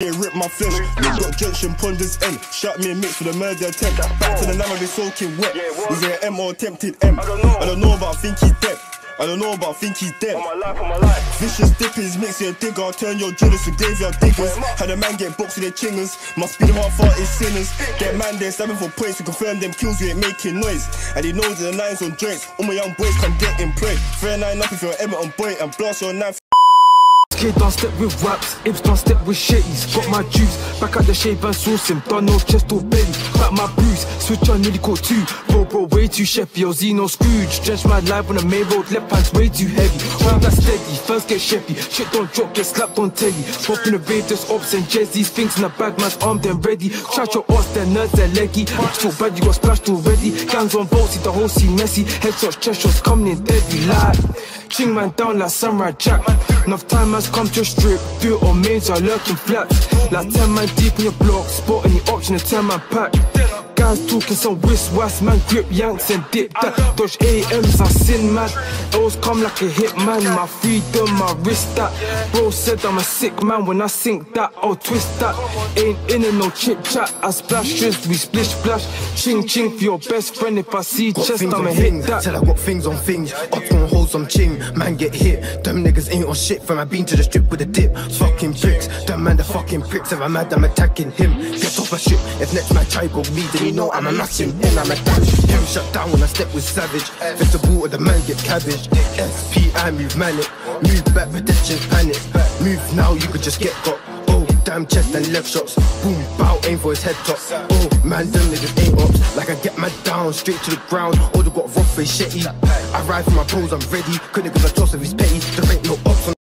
They rip my flesh. We got junction ponders end. Shot me and mix with a murder attempt. Back to the line, they soaking wet. Was it an M or attempted M? I don't know. I don't know, but I think he's dead. I don't know, but I think he's dead. On my life, on my life. Vicious dippers, mix your digger, turn your drillers to graveyard diggers. Had a man get boxed with their chingers, must be the hard fart is sinners. Get man there stabbing for points to confirm them kills you ain't making noise. And he knows the nines on joints, all my young boys come get in play. Fair nine up if you're Everton boy and blast your knife. Kid don't step with raps, Ibs don't step with shitties. Got my juice, back at the shave and sauce him. Done no chest or belly, back my bruise. Switch on, nearly caught two. Bro, bro, way too chefy. Yo, Zeno Scrooge. Drench my life on the main road, left hand's way too heavy. Hold that steady, first get chefy. Shit don't drop, get slapped on telly. Pop in the rave, there's ops and These things in the bag, man's armed and ready. Chat your odds, they're nerds, they're leggy. Bitch so bad, you got splashed already. Gangs on boats, see the whole scene messy. Headshots, chest shots coming in deadly. Like, ching man down like Samurai Jack. Enough time has come to strip. Do it on mains, I lurking flats. Like 10 man deep in your block. Spot the option, a 10 man pack. Guys talking some whisk was man, grip yanks and dip that. Dodge AMs, I sin mad. L's come like a hit man. My freedom, my wrist that. Bro said I'm a sick man when I sink that. I'll twist that. Ain't in and no chit chat. I splash just we splish splash. Ching ching for your best friend. If I see Got chest, I'ma hit that. Tell I got things on things. Up gon' hold some ching. Man get hit. Them niggas ain't on shit. From I been to the strip with a dip. Fucking bricks. Them man the fucking pricks. If I'm mad, I'm attacking him. Get off a ship. If next man try go me, then know I'm a massive. And I'm a dash. Him shut down when I step with savage. Fist the water, the man get cabbage. SP, I move manic. Move back, pedestrians panic. Move now, you could just get got. Oh, damn chest and left shots. Boom, bow, aim for his head top. Oh, man, them niggas ain't ops. Like I get my down straight to the ground. All they got rough face shetty. I ride for my pros, I'm ready. Couldn't give a toss if he's petty. There ain't no ops